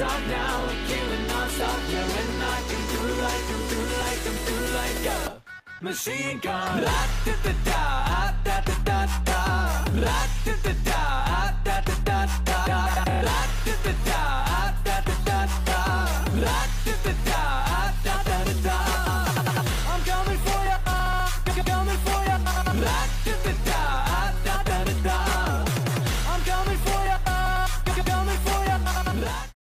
non-stop now I'm killing non-stop Yeah, when I can do like, come do like, come do like a machine gun La-da-da-da, ah-da-da-da-da La-da-da-da, ah-da-da-da-da La-da-da-da, ah-da-da-da-da La-da-da-da, ah-da-da-da-da I'm coming for ya, coming for ya La